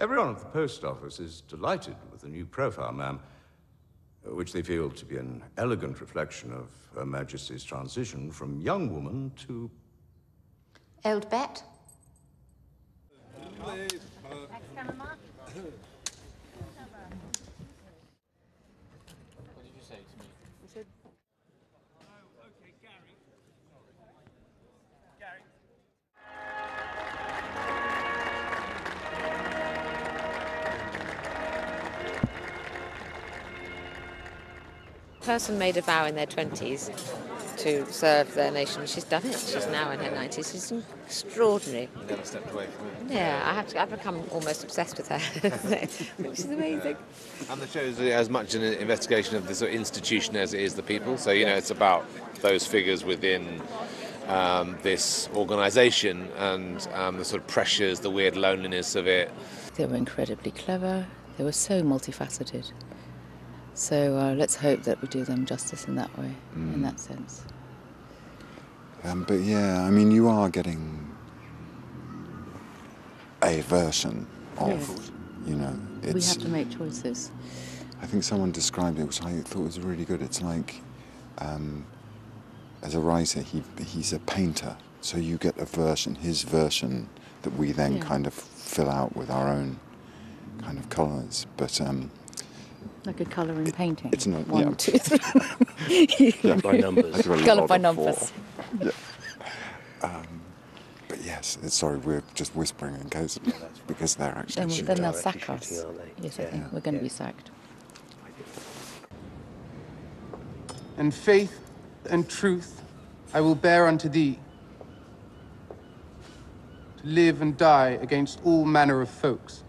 Everyone at the post office is delighted with the new profile, ma'am, which they feel to be an elegant reflection of Her Majesty's transition from young woman to. Old Bet? Person made a vow in their 20s to serve their nation. She's done it. She's now in her 90s. She's extraordinary. Never stepped away from it. Yeah, I have to. I've become almost obsessed with her, which is amazing. And the show is as much an investigation of the sort of institution as it is the people. So, you know, it's about those figures within um, this organisation and um, the sort of pressures, the weird loneliness of it. They were incredibly clever. They were so multifaceted. So uh, let's hope that we do them justice in that way, in that sense. Um, but yeah, I mean, you are getting a version of, Yes. you know, we have to make choices. I think someone described it, which I thought was really good. It's like, um, as a writer, he he's a painter, so you get a version, his version, that we then Yeah. kind of fill out with our own kind of colours. But um, Like a colouring painting. it's not- One, yeah. two, three. yeah, by numbers. I do a Colour lot by of numbers. Um, but yes, sorry, we're just whispering in case because they're actually Then, shooting. then they'll sack us. shooting, aren't they? Yes, I Yeah. think we're going to Yeah. be sacked. and faith and truth I will bear unto thee, to live and die against all manner of folks,